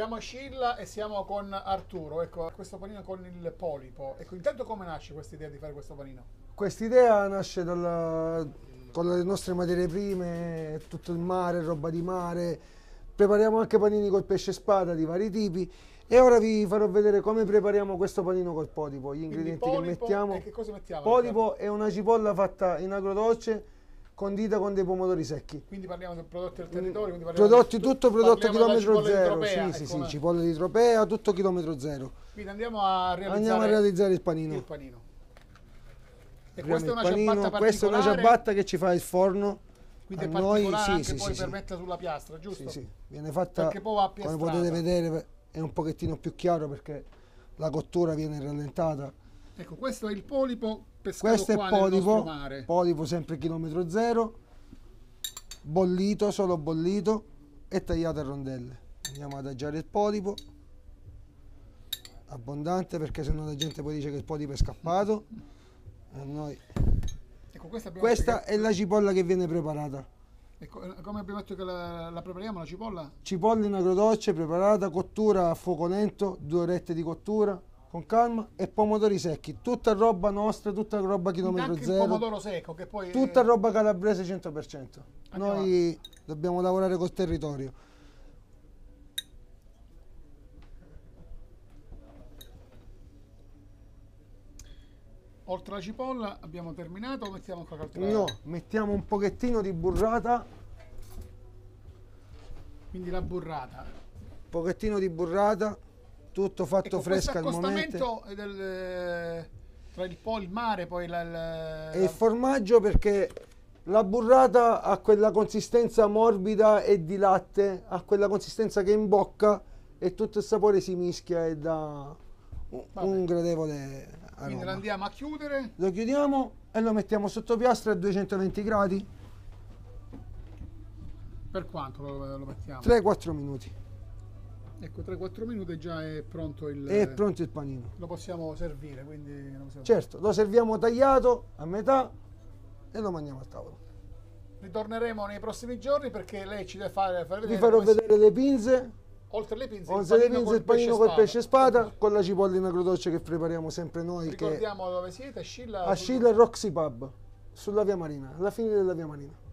Siamo a Scilla e siamo con Arturo, ecco, questo panino con il polipo. Ecco, intanto come nasce questa idea di fare questo panino? Quest'idea nasce dalla, con le nostre materie prime, tutto il mare, roba di mare. Prepariamo anche panini col pesce spada di vari tipi. E ora vi farò vedere come prepariamo questo panino col polipo. Gli ingredienti che mettiamo. E che cosa mettiamo? Polipo è una cipolla fatta in agrodolce condita con dei pomodori secchi. Quindi parliamo di prodotti del territorio. Prodotti di- tutto prodotto della chilometro cipolla zero. Tropea, Sì, sì, ecco, sì, una- cipolle di tropea, tutto chilometro zero. Quindi andiamo a realizzare, Andiamo a realizzare il panino. il panino. E Apriamo questa è una panino. ciabatta Questa è una ciabatta che ci fa il forno. quindi è A noi particolare sì, sì, poi sì, per sì. metterla sulla piastra, giusto? Sì, sì, viene fatta Perché poi va come potete vedere è un pochettino più chiaro perché la cottura viene rallentata. Ecco, questo è il polipo pescato Questo è qua nel polipo, mare. polipo sempre chilometro zero, bollito, solo bollito e tagliato a rondelle. Andiamo ad adagiare il polipo, abbondante perché sennò la gente poi dice che il polipo è scappato. A noi- Ecco, questa, Questa è la cipolla che viene preparata. ecco, eh, come abbiamo detto che la, la prepariamo la cipolla? Cipolla in agrodolce preparata, cottura a fuoco lento, due orette di cottura con calma e pomodori secchi. Tutta roba nostra, tutta roba chilometro Anche il zero. pomodoro secco che poi... Tutta roba calabrese 100%. Andiamo Noi dobbiamo lavorare col territorio. Oltre alla cipolla abbiamo terminato o mettiamo ancora altra? No, mettiamo un pochettino di burrata, Quindi la burrata. un pochettino di burrata, tutto fatto Ecco, fresco al momento. del, eh, tra il po' il mare poi la, la- E il formaggio perché la burrata ha quella consistenza morbida e di latte, ha quella consistenza che in bocca e tutto il sapore si mischia e dà un, un gradevole quindi lo aroma. andiamo a chiudere. Lo chiudiamo e lo mettiamo sotto piastra a 220 gradi, Per quanto lo, lo mettiamo? 3-4 minuti. Ecco, 3-4 minuti e già è pronto il... È pronto il panino. Lo possiamo servire, quindi... lo possiamo- Certo, lo serviamo tagliato a metà e lo mangiamo a tavola. Ritorneremo nei prossimi giorni perché lei ci deve fare, fare Vi vedere farò come si- vedere le pinze, oltre le pinze, oltre le pinze il panino col pesce spada, con la cipolla in agrodolce che prepariamo sempre noi, che Ricordiamo dove siete, Scilla... a Scilla Roxy Pub, sulla via Marina, alla fine della via Marina.